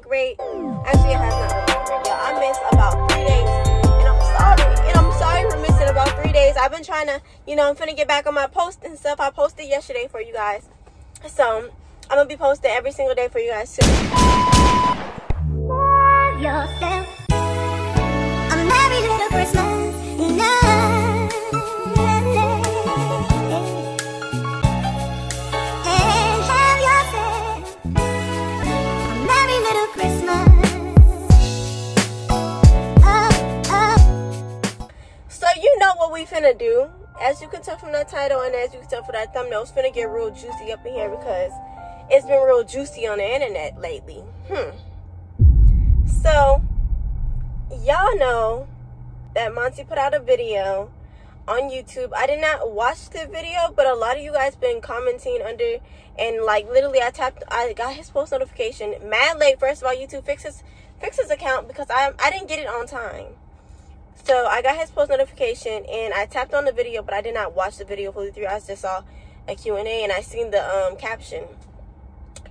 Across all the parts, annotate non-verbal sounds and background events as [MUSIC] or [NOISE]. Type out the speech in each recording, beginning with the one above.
been great. Actually, it has not been great. I missed about three days, and I'm sorry. And I'm sorry for missing about three days. I've been trying to, you know, I'm finna get back on my post and stuff. I posted yesterday for you guys, so I'm gonna be posting every single day for you guys too. yourself. We finna do. As you can tell from that title and as you can tell from that thumbnail, it's finna get real juicy up in here because it's been real juicy on the internet lately. Hmm. So, y'all know that Monty put out a video on YouTube. I did not watch the video, but a lot of you guys been commenting under and like literally I tapped I got his post notification mad late. First of all, YouTube fix his fix his account because I I didn't get it on time. So I got his post notification and I tapped on the video, but I did not watch the video fully through. I just saw a Q&A and I seen the um caption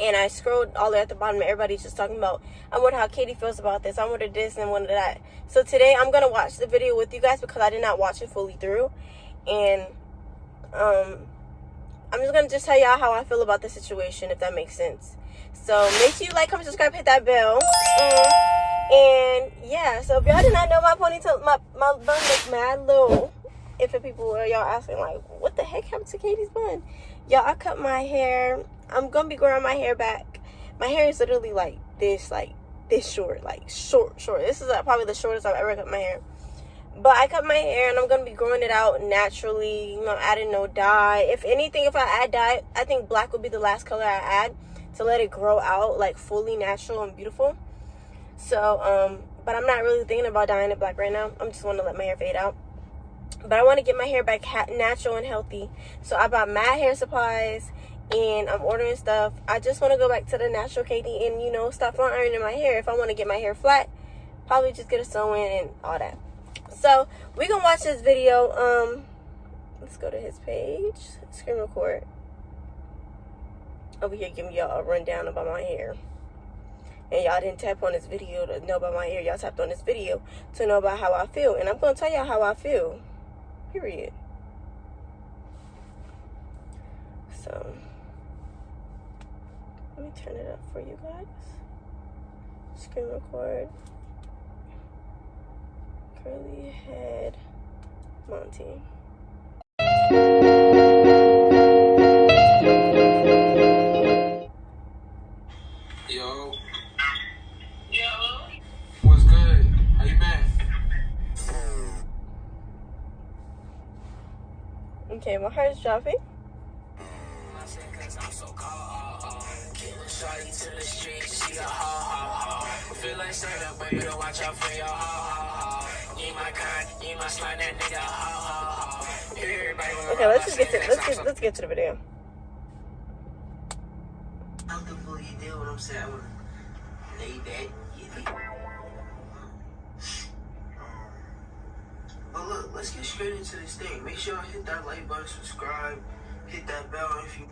and I scrolled all the way at the bottom and everybody's just talking about I wonder how Katie feels about this. I wonder this and wonder that. So today I'm gonna watch the video with you guys because I did not watch it fully through. And um I'm just gonna just tell y'all how I feel about the situation if that makes sense. So make sure you like, comment, subscribe, hit that bell. Mm. And yeah, so if y'all did not know my ponytail my my bun looks mad low. If people are y'all asking like what the heck happened to Katie's bun? Y'all I cut my hair I'm gonna be growing my hair back. My hair is literally like this, like this short, like short, short. This is uh, probably the shortest I've ever cut my hair. But I cut my hair and I'm gonna be growing it out naturally. You know, adding no dye. If anything, if I add dye, I think black would be the last color I add to let it grow out like fully natural and beautiful. So, um, but I'm not really thinking about dyeing it black right now. I'm just want to let my hair fade out. But I want to get my hair back natural and healthy. So I bought mad hair supplies and I'm ordering stuff. I just want to go back to the natural Katie and, you know, stop front ironing my hair. If I want to get my hair flat, probably just get a sew-in and all that. So, we're going to watch this video. Um, Let's go to his page. Screen record. Over here giving y'all a rundown about my hair. And y'all didn't tap on this video to know about my hair. Y'all tapped on this video to know about how I feel. And I'm going to tell y'all how I feel. Period. So... Let me turn it up for you guys. Screen record. Curly head Monty. Yo. Yo. What's good? How you been? Okay, my heart's dropping. The Okay, let's just get to let's get let's get to the video. Comfortable, you deal what I'm saying? I wanna lay back, you. But look, let's get straight into this thing. Make sure I hit that like button, subscribe, hit that bell if you.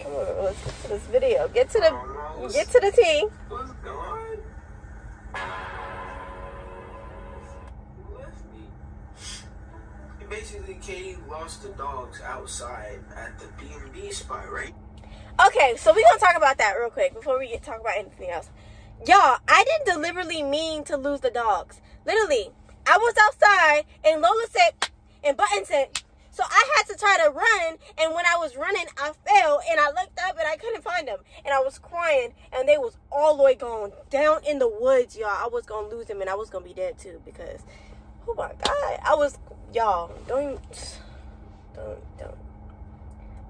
Come on, let's get to this video. Get to the oh, get to the T. What's going? Left me. Basically, Katie lost the dogs outside at the B and B spot, right? Okay, so we're gonna talk about that real quick before we get talk about anything else. Y'all, I didn't deliberately mean to lose the dogs. Literally, I was outside and Lola said [CLEARS THROAT] and Button said, so I had to try to run, and when I was running, I fell, and I looked up, and I couldn't find them, and I was crying, and they was all the way gone down in the woods, y'all. I was gonna lose them, and I was gonna be dead too, because, oh my god, I was, y'all, don't, don't, don't.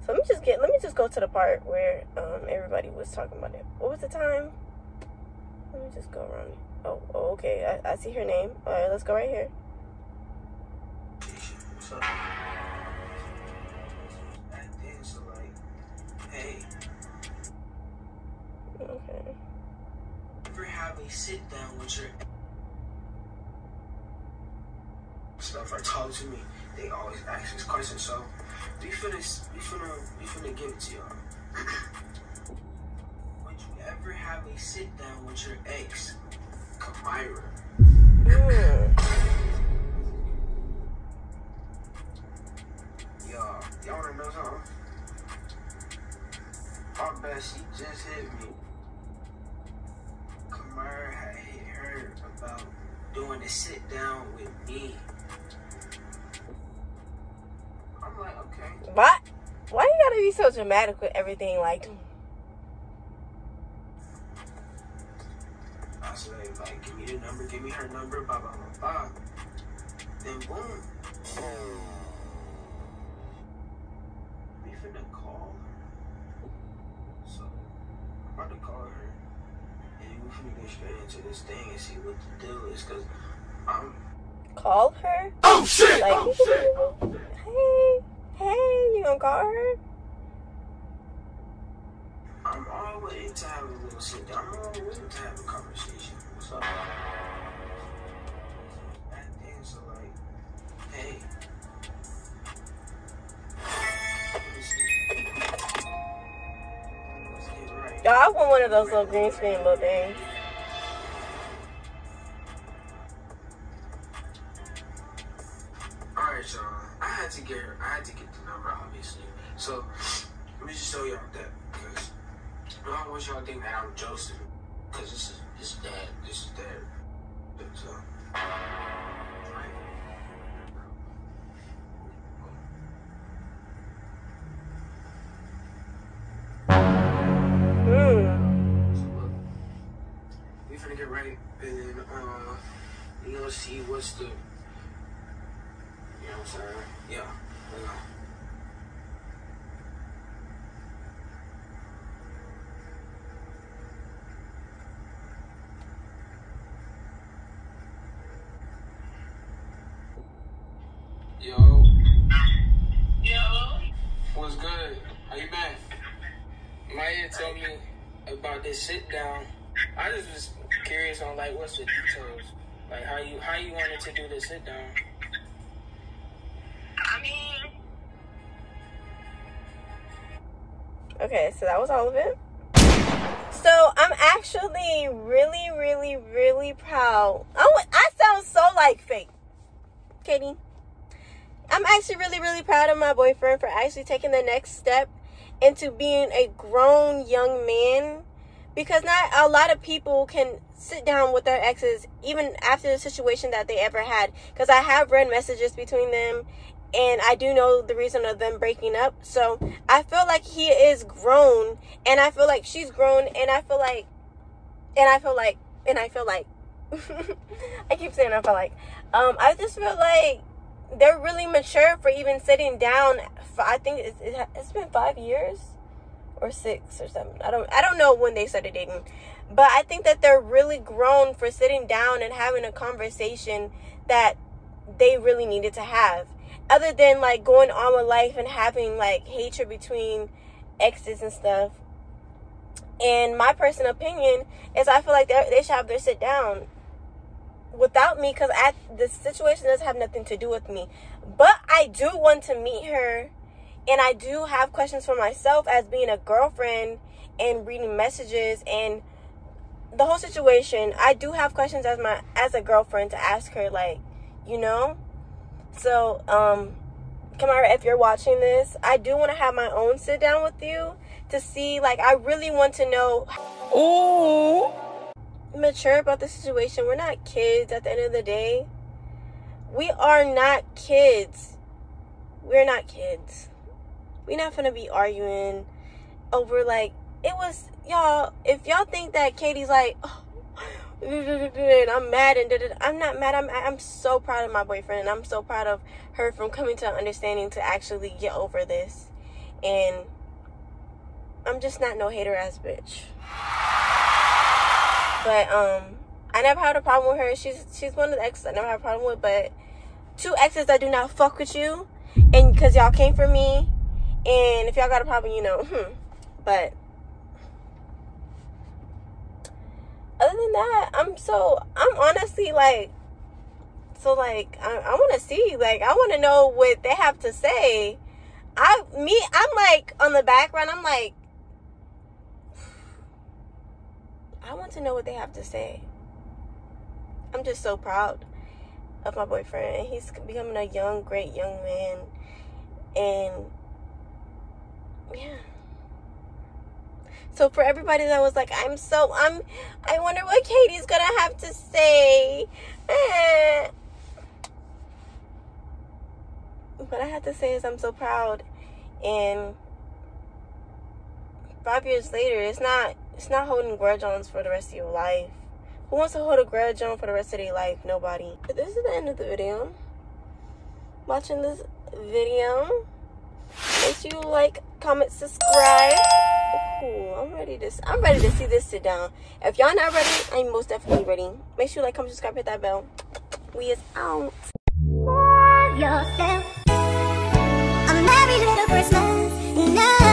So let me just get, let me just go to the part where um, everybody was talking about it. What was the time? Let me just go around. Oh, oh okay, I, I see her name. All right, let's go right here. So, back then, so like, hey, Okay. ever have a sit down with your stuff or talk to me, they always ask this question. So, we finna, we finna, we finna give it to y'all. [COUGHS] Would you ever have a sit down with your ex, Kamira. Mm. What? Why you gotta be so dramatic with everything? Like, I said, like, give me the number, give me her number, blah, blah, blah, blah. Then boom. We finna call her. So, I'm about to call her. And we finna get straight into this thing and see what the deal is. Cause I'm, call her. oh shit! Like, oh, oh, hey, hey, you gonna call her? I'm willing to have a little sit down. I'm willing to have a conversation. What's up? Back then, so like, hey. Let me see. Let's get right. Yo, I want one of those little green screen little things. Let me just show y'all that. Because I don't want y'all to think that I'm Joseph. Because this is, this is dad. This is dad. So, right. We finna get right, and then uh, we gonna see what's the, you know what I'm saying? Yeah. Yo, Yo, what's good? How you been? Maya told me about this sit down. I just was curious on like what's the details, like how you how you wanted to do the sit down. I mean, Okay, so that was all of it. So I'm actually really, really, really proud. Oh, I sound so like fake, Katie. I'm actually really, really proud of my boyfriend for actually taking the next step into being a grown young man. Because not a lot of people can sit down with their exes even after the situation that they ever had. Because I have read messages between them and I do know the reason of them breaking up. So I feel like he is grown, and I feel like she's grown, and I feel like, and I feel like, and I feel like, [LAUGHS] I keep saying I feel like, um, I just feel like they're really mature for even sitting down. For, I think it's, it, it's been five years or six or something. I don't I don't know when they started dating. But I think that they're really grown for sitting down and having a conversation that they really needed to have. Other than like going on with life and having like hatred between exes and stuff. And my personal opinion is I feel like they should have their sit down without me because the situation doesn't have nothing to do with me. But I do want to meet her and I do have questions for myself as being a girlfriend and reading messages and the whole situation. I do have questions as my as a girlfriend to ask her like, you know? So, um Kamara, if you're watching this, I do want to have my own sit down with you to see like I really want to know ooh, mature about the situation. We're not kids at the end of the day. We are not kids. We're not kids. We're not gonna be arguing over like it was y'all. If y'all think that Katie's like, oh, and [LAUGHS] I'm mad and I'm not mad. I'm I'm so proud of my boyfriend and I'm so proud of her from coming to an understanding to actually get over this. And I'm just not no hater ass bitch. But um, I never had a problem with her. She's she's one of the exes I never had a problem with. But two exes that do not fuck with you, and because y'all came for me, and if y'all got a problem, you know. [LAUGHS] Hmm. But other than that, I'm so I'm honestly like so like I, I want to see like I want to know what they have to say. I me I'm like on the background. I'm like I want to know what they have to say. I'm just so proud of my boyfriend. He's becoming a young, great young man. And yeah. So for everybody that was like, I'm so I'm I wonder what Katie's gonna have to say. Eh. What I have to say is I'm so proud and five years later it's not it's not holding grudge for the rest of your life. Who wants to hold a grudge on for the rest of their life? Nobody. But this is the end of the video. Watching this video. Make sure you like, comment, subscribe. Ooh, I'm ready to I'm ready to see this sit down. If y'all not ready, I'm most definitely ready. Make sure you like, comment, subscribe, hit that bell. We is out. Love yourself. A merry little Christmas.